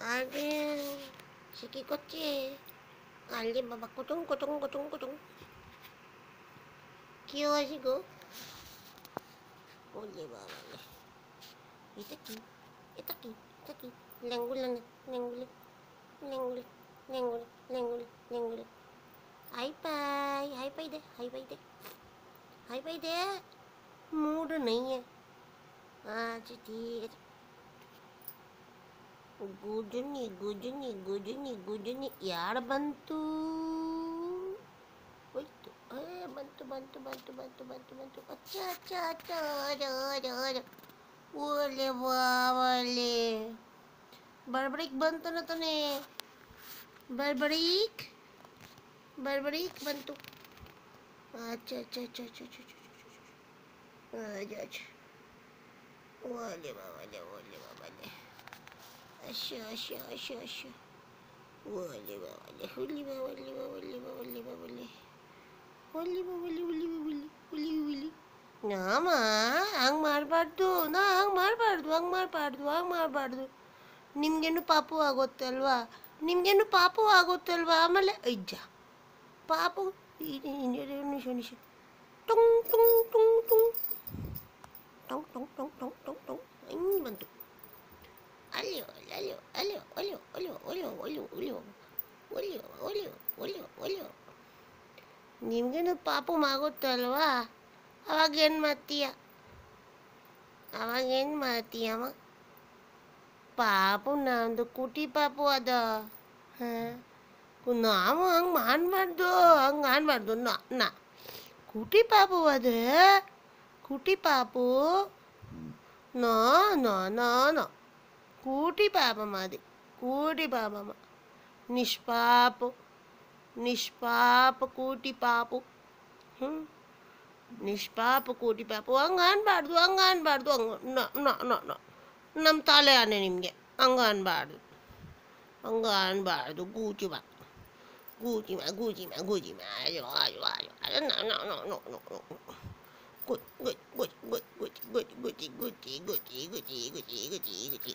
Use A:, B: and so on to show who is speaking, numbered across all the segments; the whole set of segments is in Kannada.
A: Alin. Sige, kotse. Alin, baba. Kutong, kutong, kutong, kutong. Kiyo, sigo. Uli, baba. Itaki. Itaki. Itaki. Lengulan. Lengulan. Lengulan. Lengulan. Lengulan. Lengulan. Hi, bye. Hi, bye de. Hi, bye de. Hi, bye de. Mood nahi hai. आज ठीक ಗುಜುನಿ ಗುಜುನಿ ಗುಜುನಿ ಗುಜುನಿ ಯಾರು ಬಂತು ಹೋಯ್ತು ಏ ಬಂತು ಬಂತು ಬಂತು ಬಂತು ಬಂತು ಬಂತು ಅಚ್ಚ ಅಚ್ಚ ಅಚ್ಚ ಓಲೆ ವಾವಲೆ ಬರ್ಬರಿಕ್ ಬಂತು ತಾನೆ ಬರ್ಬರಿಕ್ ಬರ್ಬರಿಕ್ ಬಂತು ಅಚ್ಚ ಅಚ್ಚ ಅಚ್ಚ ಅಚ್ಚ ಅಚ್ಚ ಅಚ್ಚ ಅಚ್ಚ ಓಲೆ ಬಾವಲೆ ಓಲೆ ಬಾವಲೆ ಒಳ್ಳೆ ಬಾವಲೆ ಅಶ್ಶ ಅಶ್ಶ ಅಶ್ಶ ಅಶ್ಶ ಒಳ್ಳೆ ಬಾವಲೆ ಹುಲಿ ಬಾವಲೆ ಬಾವಲೆ ಬಾವಲೆ ಬಾವಲೆ ಒಲ್ಲಿ ಬಾವಲೆ ಹುಲಿ ಬಾವಲೆ ಹುಲಿ ಹುಲಿ ನಾಮ ಹಂಗೆ ಮಾಡಬಾರ್ದು ನಾ ಹಂಗೆ ಮಾಡಬಾರ್ದು ಹಂಗೆ ಮಾಡಬಾರ್ದು ಹಂಗೆ ಮಾಡಬಾರ್ದು ನಿಮಗೇನು ಪಾಪು ಆಗುತ್ತಲ್ವಾ ನಿಮಗೇನು ಪಾಪು ಆಗುತ್ತಲ್ವಾ ಆಮೇಲೆ ಅಜ್ಜ ಪಾಪು ನಿಮಿಷ ನಿಮಿಷ ಟುಂಗ್ ಟುಂಗ್ ಟುಂಗ್ ಟುಂಗ್ ಟೊಂಗ್ ಟೊಂಗ್ ಟೊಂಗ್ ಟೊಂಗ್ ಟೊಂಗ್ ಟೊಂಗ್ ಹಿಂಗೆ ಬಂತು ಅಲ್ಲಿಯೋ Olha, olha, olha, olha, olha, olha, olha. Olha, olha, olha, olha. ನಿಮಗೇನು ಪಾಪ ಆಗುತ್ತಲ್ವಾ ಅವಾಗೇನು ಮಾಡ್ತೀಯ ಅವಾಗೇನು ಮಾಡ್ತೀಯಮ್ಮ ಪಾಪು ನಂದು ಕುಟಿ ಪಾಪು ಅದ ನಾವು ಹಂಗೆ ಮಾಡಬಾರ್ದು ಹಂಗೆ ಮಾಡಬಾರ್ದು ನಾ ಕುಟಿ ಪಾಪು ಅದು ಕುಟಿ ಪಾಪು ನೋ ನೋ ನೋ ನೋ కూటి పాపం అది కూటి పాపం నిష్పాపు నిష్పాప కూటి పాపు నిష్పాప ಕೂಟಿ ಪಾಪು ಹಂಗೆ ಅನ್ಬಾರ್ದು ಹಂಗೆ ಅನ್ಬಾರ್ದು ಹಂಗೆ ನಮ್ಮ ತಲೆ ಅನೆ ನಿಮಗೆ ಹಂಗೆ ಅನ್ಬಾರ್ದು ಹಂಗೆ ಅನ್ಬಾರ್ದು ಗೂಜಿ ಬಾ ಗೂಜಿ ಮಾ ಗೂಜಿ ಮಾ ಗೂಜಿ ಮಾ ಅಯ್ಯೋ ಅಯ್ಯೋ ಅಯ್ಯೋ ಗುಜಿ ಗುಜಿ ಗುಜಿ ಗುಜಿ ಗುಜಿ ಗುಜಿ ಗುಜಿ ಗುಜಿ ಗುಜಿ ಗುಜಿ ಗುಜಿ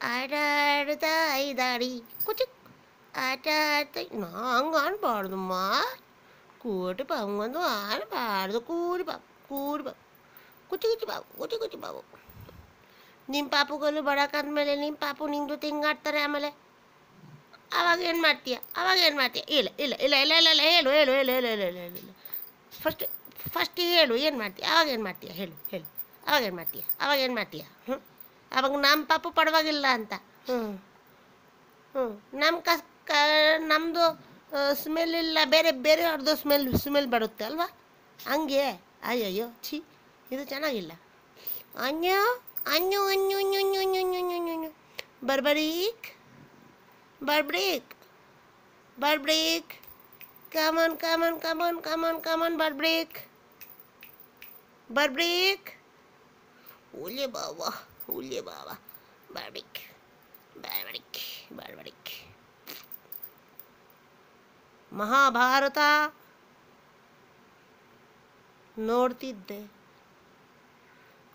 A: Ararday dari kucuk. Ararday. Nangan පාඩුමා. කුවට පංවඳ ආන පාඩු කූඩි බබ කූඩි බබ. කුචි කුචි බබ කුචි කුචි බබ. නිම් පාපු කොළු බඩකන් මැල නිම් පාපු නින්දු තින් අත්තර ඇමල. අවගෙන් මට්ටිය අවගෙන් මට්ටිය ඉල ඉල ඉල ඉල ඉල ඉල හෙලු හෙලු හෙලු හෙලු හෙලු හෙලු. First first හෙලු යෙන් මට්ටිය අවගෙන් මට්ටිය හෙලු හෙලු. අවගෙන් මට්ටිය අවගෙන් මට්ටිය. හ්ම්. ಅವಾಗ ನಮ್ಮ ಪಾಪು ಪಡವಾಗಿಲ್ಲ ಅಂತ ಹ್ಞೂ ಹ್ಞೂ ನಮ್ಮ ಕಸ್ ಕ ನಮ್ಮದು ಸ್ಮೆಲ್ ಇಲ್ಲ ಬೇರೆ ಬೇರೆ ಅವ್ರದ್ದು ಸ್ಮೆಲ್ ಸ್ಮೆಲ್ ಬರುತ್ತೆ ಅಲ್ವಾ ಹಂಗೆ ಅಯ್ಯಯ್ಯೋ ಛೀ ಇದು ಚೆನ್ನಾಗಿಲ್ಲ ಅನ್ಯೋ ಅನ್ಯೋ ಅನ್ಯೋ ಅನ್ಯೋ ಅನ್ಯೋ ಅನ್ಯೋ ಅನ್ಯೋ ಅನ್ಯೋ ಅನ್ಯೋ ಅನ್ಯೋ ಬರ್ಬರೀಕ್ ಬರ್ಬ್ರೀಕ್ ಬರ್ಬ್ರೀಕ್ Come on, come on, come on, come on, come on, Barbrick. Barbrick. Ule baba, ule baba. Barbrick. Barbrick, Barbrick. Mahabharat ನೋಡ್ತಿದ್ದೆ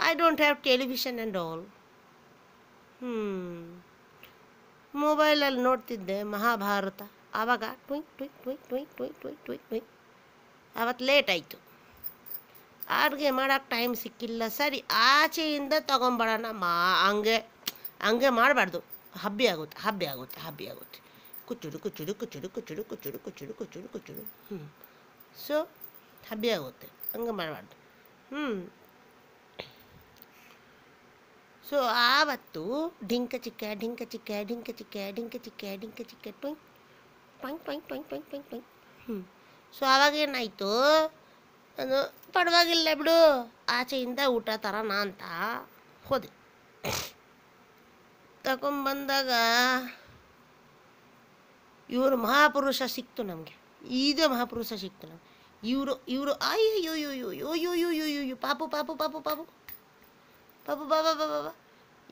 A: I don't have television and all ಹ್ಞೂ ಮೊಬೈಲಲ್ಲಿ ನೋಡ್ತಿದ್ದೆ ಮಹಾಭಾರತ ಆವಾಗ ಟ್ವಿಂಕ್ ಟ್ವಿಂಕ್ ಟ್ವಿಂಕ್ ಟ್ವಿಂಕ್ ಟ್ವಿಂಕ್ ಟ್ವಿಂಕ್ ಟ್ವಿಂಕ್ ಟ್ವಿಂಕ್ ಅವತ್ತು ಲೇಟ್ ಆಯಿತು ಅಡುಗೆ ಮಾಡೋಕ್ಕೆ ಟೈಮ್ ಸಿಕ್ಕಿಲ್ಲ. ಸರಿ, ಆಚೆಯಿಂದ ತೊಗೊಂಬರೋಣ ಮಾ, ಹಂಗೆ ಹಂಗೆ ಮಾಡಬಾರ್ದು. ಹಬ್ಬಿ ಆಗುತ್ತೆ ಹಬ್ಬಿ ಆಗುತ್ತೆ ಹಬ್ಬಿ ಆಗುತ್ತೆ. ಕುಚ್ಚುಡು ಕುಚ್ಚುಡು ಕುಚ್ಚುಡು ಕುಚ್ಚುಡು ಕುಚ್ಚುಡು ಕುಚ್ಚುಡು ಕುಚ್ಚುಡು ಕುಚ್ಚುಡು. ಹ್ಞೂ ಸೊ ಹಬ್ಬಿ ಆಗುತ್ತೆ, ಹಂಗೆ ಮಾಡಬಾರ್ದು. ಹ್ಞೂ ಸೊ ಆವತ್ತು ಡಿಂಕ ಚಿಕ್ಕ ಡಿಂಕ ಚಿಕ್ಕ ಡಿಂಕ ಚಿಕ್ಕ ಡಿಂಕ ಚಿಕ್ಕ ಡಿಂಕ ಚಿಕ್ಕ ಟೊಂಕ್ ಟ್ವಂಕ್ ಟ್ವಂಕ್ ಟ್ವಂಕ್ ಪೈಂ ಪೈಂ ಪಂಕ್ ಹ್ಞೂ ಸೊ ಆವಾಗ ಅದು ಪರವಾಗಿಲ್ಲ ಬಿಡು. ಆಚೆಯಿಂದ ಊಟ ತರೋಣ ಅಂತ ಹೋದೆ. ತಗೊಂಬಂದಾಗ ಇವರು ಮಹಾಪುರುಷ ಸಿಕ್ತು ನಮಗೆ. ಇದೇ ಮಹಾಪುರುಷ ಸಿಕ್ತು ನಮ್ಗೆ. ಇವರು ಇವರು ಅಯ್ಯೋ ಯೋ ಯೋ ಯೋ ಯೋ ಯೋ ಯೋ ಯೋ ಪಾಪು ಪಾಪು ಪಾಪು. ಪಾಪು ಪಾಪು ಬಾಬಾ ಬಾಬಾ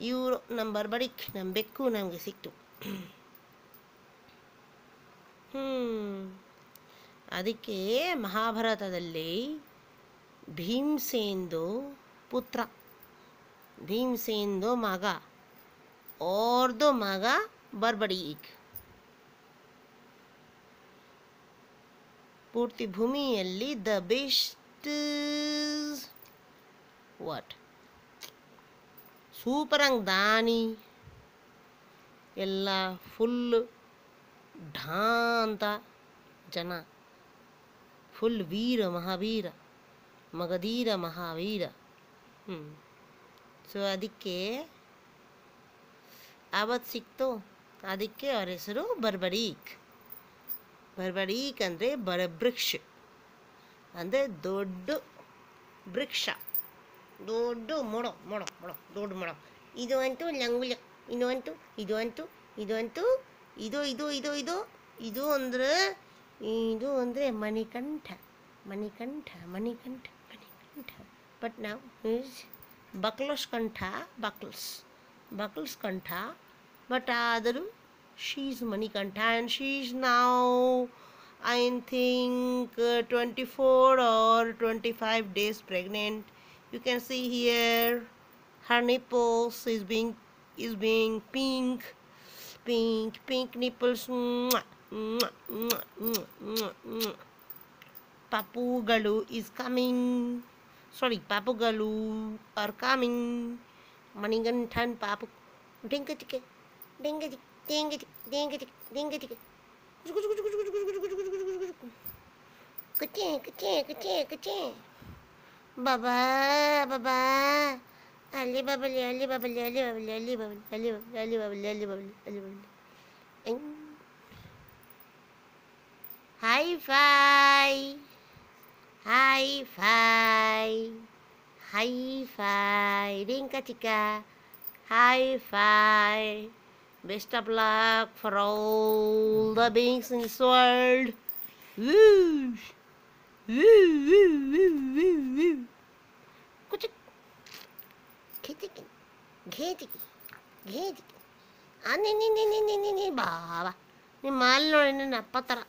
A: ಇವರು ನಮ್ಮ ಬರ್ಬಡಿಕ್ ನಮ್ಮ ಬೆಕ್ಕು ನಮಗೆ ಸಿಕ್ತು. ಹ್ಞೂ ಅದಕ್ಕೆ ಮಹಾಭಾರತದಲ್ಲಿ ಭೀಮಸೇಂದು ಪುತ್ರ, ಭೀಮಸೇಂದು ಮಗ ಅವ್ರದ್ದು ಮಗ ಬರ್ಬಡಿ ಈಗ ಪೂರ್ತಿ ಭೂಮಿಯಲ್ಲಿ ದ ಬೆಸ್ಟ್ ವಾಟ್ ಸೂಪರಂಗ್ ದಾನಿ, ಎಲ್ಲ ಫುಲ್ ಢಾ ಅಂತ ಜನ. ಫುಲ್ ವೀರ, ಮಹಾವೀರ, ಮಗಧೀರ, ಮಹಾವೀರ. ಹ್ಞೂ ಸೊ ಅದಕ್ಕೆ ಆವತ್ತು ಸಿಕ್ತು. ಅದಕ್ಕೆ ಅವ್ರ ಹೆಸರು ಬರ್ಬರೀಕ್ ಬರ್ಬರೀಕ್ ಅಂದರೆ ಬರವೃಕ್ಷ. ಅಂದರೆ ದೊಡ್ಡ ವೃಕ್ಷ. ದೊಡ್ಡ ಮೊಡ ಮೊಡ ಮೊಡ, ದೊಡ್ಡ ಮೊಡ. ಇದು ಅಂತೂ ಲಂಗುಲ. ಇದು ಅಂತೂ ಇದು ಅಂತೂ ಇದು ಅಂತೂ, ಇದು ಇದು ಇದು ಇದು ಇದು ಅಂದರೆ ಇದು ಅಂದರೆ ಮಣಿಕಂಠ ಮಣಿಕಂಠ ಮಣಿಕಂಠ ಮಣಿಕಂಠ ಬಟ್ ನಾವು ಬಕ್ಲಸ್ ಕಂಠ ಬಕ್ಲ್ಸ್ ಬಕ್ಲ್ಸ್ ಕಂಠ ಬಟ್ ಆದರೂ ಶೀಸ್ ಮಣಿಕಂಠ ಆ್ಯಂಡ್ ಶೀಸ್ ನಾವು I think twenty four or twenty five days pregnant you can see here her nipples is being is being pink pink pink nipples Mwah, Papugalu is coming. Sorry, Papugalu are coming. Maningantan Papu. Dingatike. Dingatike. Dingatike. Dingatike. Dingatike. Kuching, kuching, kuching, kuching. Baba, Baba. Ali Babali, Ali Babali, Ali Babali, Ali Babali, Ali Babali, Ali Babali, Ali Babali, Ali Babali. High five! High five! High five! rinka chica! High five! Best of luck for all the beings in this world. Woo! Woo, woo, woo, woo, woo. Kuchik. Kitiki. Kitiki. Kitiki. Ah, ni, ni, ni, ni, ni, ni, baba. Ni mallo, ni, ni patara.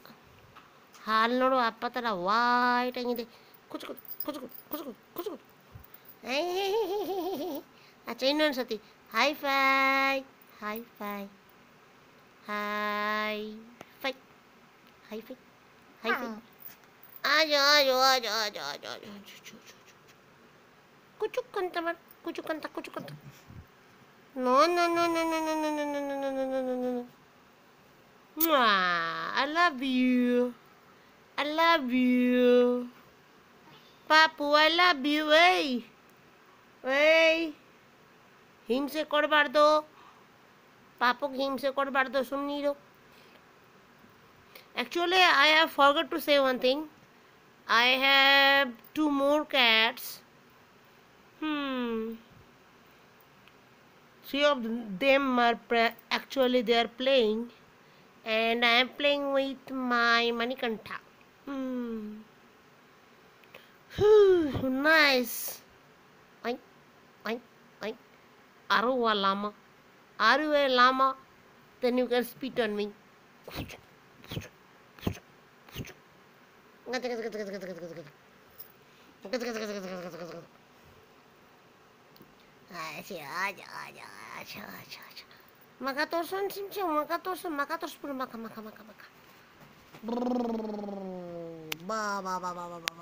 A: 잘 놀아 아빠 따라 와 이랭이들. 코지코 코지코 코지코 코지코 아저 있는 사디 하이파이 하이파이 하이파이 하이파이 하이파이 아주 아주 아주 아주 아주 아주 아주 꾸죽간다 말 꾸죽간다 꾸죽간다 노노노노노노노노노노노노노노노노 우와 I love you I love you. Papu, I love you, hey. Hey. हिम से कर बार दो पापो को हिम से कर बार दो सुन actually i have forgot to say one thing i have two more cats hmm three of them are actually they are playing and i am playing with my manikantha Hmm. Whew, nice. Oink, oink, oink. Are you a llama? Are you a llama? Then you can spit on me. Maka torson simcing, maka torson, maka tors puro maka maka maka maka. Va, va, va, va, va.